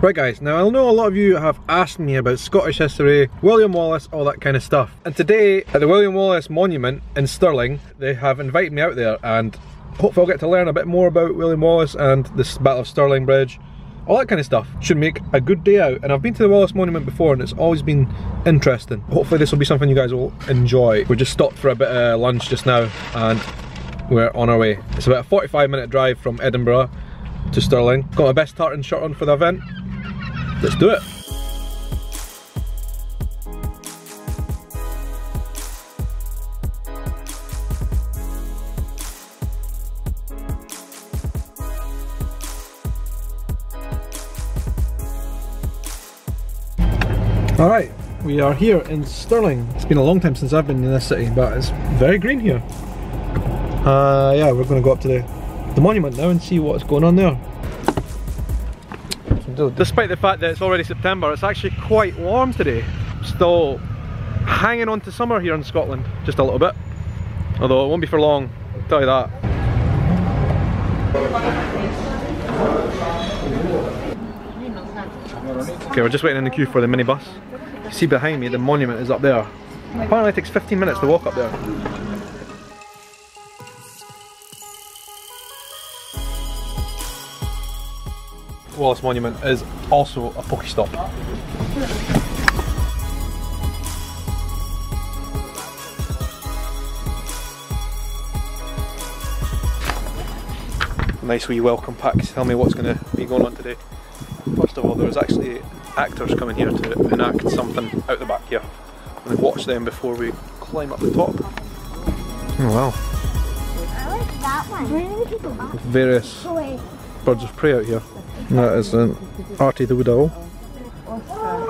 Right guys, now I know a lot of you have asked me about Scottish history, William Wallace, all that kind of stuff. And today at the William Wallace Monument in Stirling, they have invited me out there and hopefully I'll get to learn a bit more about William Wallace and this Battle of Stirling Bridge, all that kind of stuff. Should make a good day out. And I've been to the Wallace Monument before and it's always been interesting. Hopefully this will be something you guys will enjoy. We just stopped for a bit of lunch just now and we're on our way. It's about a 45 minute drive from Edinburgh to Stirling. Got my best tartan shirt on for the event. Let's do it. Alright, we are here in Stirling. It's been a long time since I've been in this city, but it's very green here. Uh, yeah, we're going to go up to the, the monument now and see what's going on there. Despite the fact that it's already September, it's actually quite warm today. Still hanging on to summer here in Scotland, just a little bit. Although it won't be for long, I'll tell you that. Okay, we're just waiting in the queue for the minibus. You see behind me, the monument is up there. Apparently it takes 15 minutes to walk up there. Wallace Monument is also a Pokestop. Nice wee welcome pack to tell me what's going to be going on today. First of all, there's actually actors coming here to enact something out the back here. And we watch them before we climb up the top. Oh wow. I like that one. Various birds of prey out here. And that is an Artie the Wood Owl.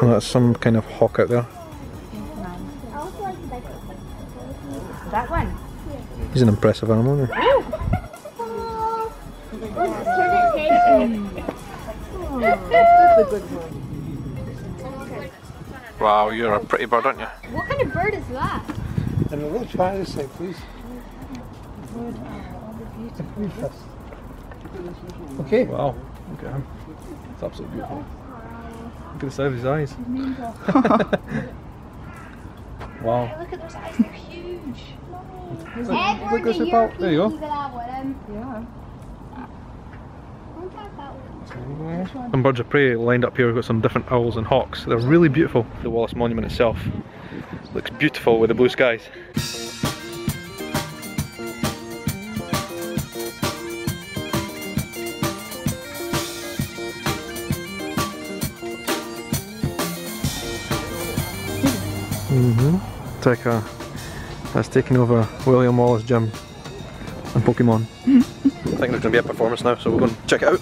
And that's some kind of hawk out there. I also like the big one. That one. He's an impressive animal, isn't he? Let's turn its head. That's a good one. Wow, you're a pretty bird, aren't you? What kind of bird is that? And a little try this side, please. Okay. Wow, look at him. It's absolutely beautiful. Look at the size of his eyes. wow. Look at those eyes, they're huge. Look, Edward look, there's the There you go. look at that one. Yeah. Look at that one. Some birds of prey lined up here. We've got some different owls and hawks. They're really beautiful. The Wallace Monument itself looks beautiful with the blue skies. Mm-hmm. It's like a, that's taking over William Wallace gym and Pokemon. I think there's going to be a performance now, so we're going to check it out.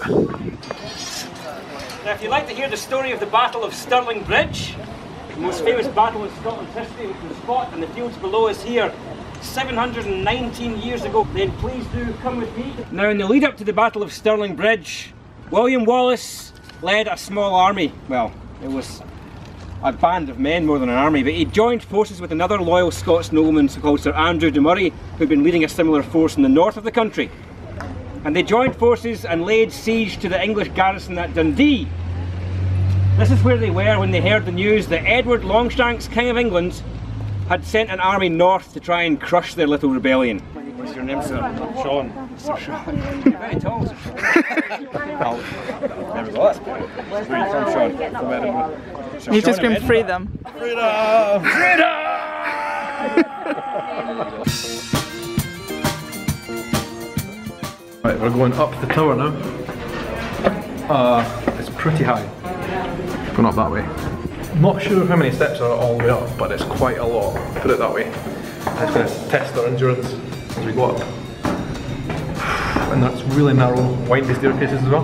Now, if you'd like to hear the story of the Battle of Stirling Bridge, the most famous battle in Scotland's history, which was fought in the fields below us here 719 years ago, then please do come with me. Now, in the lead up to the Battle of Stirling Bridge, William Wallace led a small army. Well, it was a band of men more than an army, but he joined forces with another loyal Scots nobleman called Sir Andrew de Murray, who'd been leading a similar force in the north of the country. And they joined forces and laid siege to the English garrison at Dundee. This is where they were when they heard the news that Edward Longshanks, King of England, had sent an army north to try and crush their little rebellion. What's your name, sir? Sean. Sir Sean. You're very tall, Sir Sean. oh, there we go. Where are you from, Sean? From Edinburgh. Sir You just Sean of scream free Edinburgh. them. Right, we're going up the tower now. Uh, it's pretty high. Going up that way. Not sure how many steps are all the way up, but it's quite a lot, put it that way. It's going to test our endurance as we go up. And that's really narrow, windy staircases as well.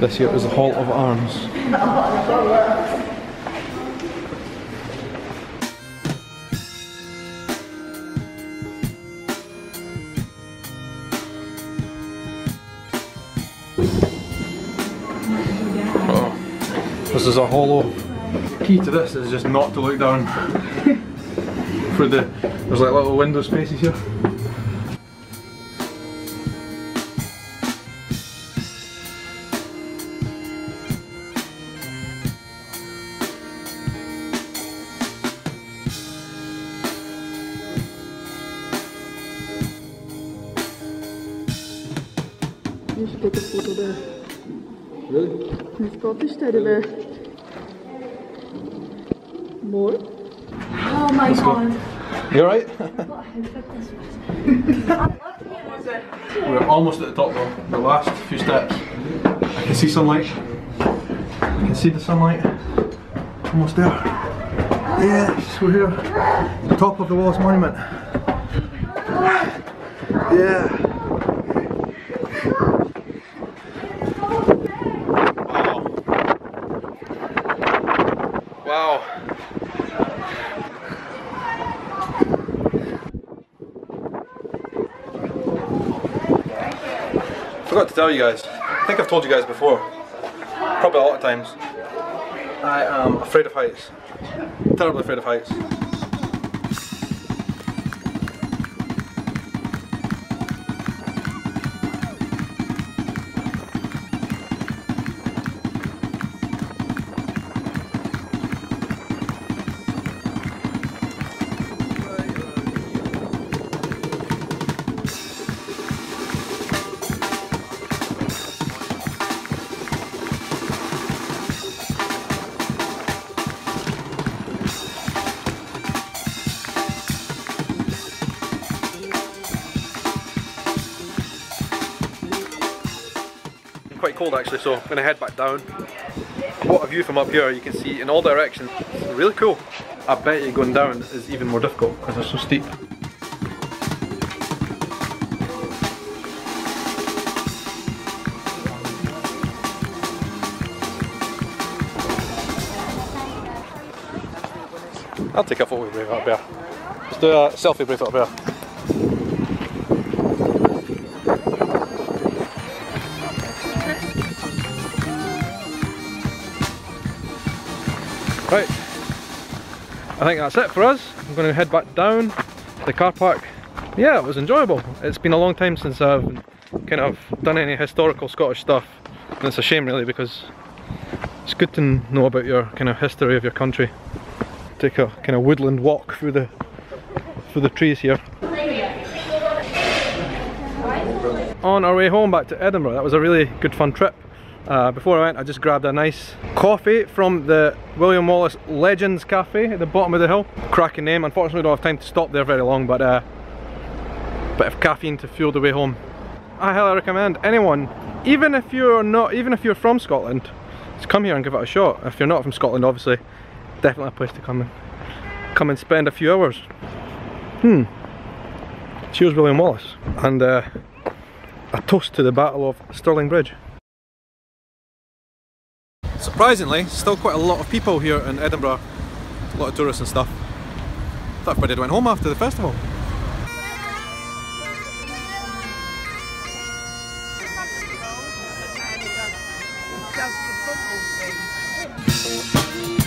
This here is the Hall of Arms. Oh, this is a hollow key to this is just not to look down For the, there's like little window spaces here. You should take a photo there. Really? There's probably steady there. More? Oh my god. You alright? We're almost at the top though, the last few steps. I can see sunlight. I can see the sunlight. Almost there. Yes, we're here. Top of the Wallace Monument. Yeah. Wow. Wow. Forgot to tell you guys. I think I've told you guys before. Probably a lot of times. I am afraid of heights. Terribly afraid of heights. Cold actually, so I'm gonna head back down. What a view from up here, you can see in all directions. It's really cool. I bet you going down is even more difficult because they're so steep. I'll take a photo brief up there. Let's do a selfie brief up Right, I think that's it for us. I'm going to head back down to the car park. Yeah, it was enjoyable. It's been a long time since I've kind of done any historical Scottish stuff. And it's a shame really because it's good to know about your kind of history of your country. Take a kind of woodland walk through the through the trees here. On our way home back to Edinburgh, that was a really good fun trip. Uh, before I went I just grabbed a nice coffee from the William Wallace Legends Cafe at the bottom of the hill. Cracking name, unfortunately don't have time to stop there very long but uh, bit of caffeine to fuel the way home. I highly recommend anyone, even if you're not, even if you're from Scotland, just come here and give it a shot. If you're not from Scotland obviously, definitely a place to come and come and spend a few hours. Hmm. Cheers William Wallace and uh, a toast to the Battle of Stirling Bridge. Surprisingly, still quite a lot of people here in Edinburgh, a lot of tourists and stuff. Thought everybody went home after the festival.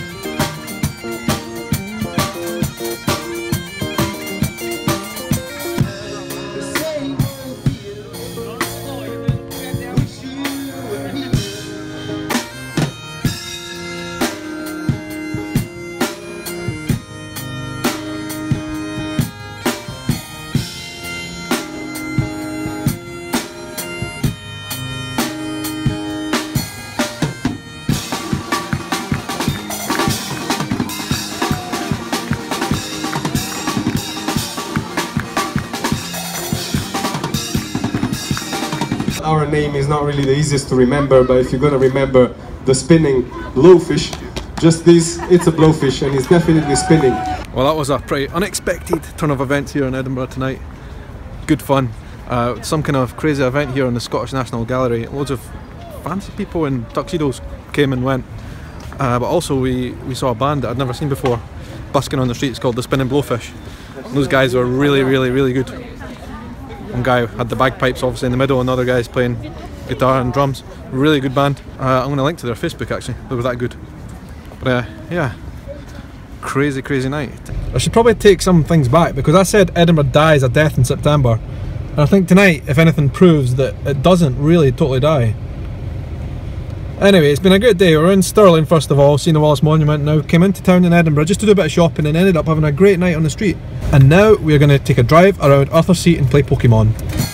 Our name is not really the easiest to remember, but if you're gonna remember the spinning blowfish, just this, it's a blowfish and it's definitely spinning. Well, that was a pretty unexpected turn of events here in Edinburgh tonight. Good fun. Uh, some kind of crazy event here in the Scottish National Gallery. Loads of fancy people in tuxedos came and went. Uh, but also we, we saw a band that I'd never seen before busking on the streets called the Spinning Blowfish. And those guys were really, really, really good. One guy had the bagpipes obviously in the middle, and the other guy's playing guitar and drums. Really good band. Uh, I'm going to link to their Facebook actually. They were that good. But uh, yeah, crazy, crazy night. I should probably take some things back because I said Edinburgh dies a death in September. And I think tonight, if anything, proves that it doesn't really totally die. Anyway, it's been a good day. We're in Stirling first of all, seeing the Wallace Monument. Now came into town in Edinburgh just to do a bit of shopping and ended up having a great night on the street. And now we're going to take a drive around Arthur Seat and play Pokemon.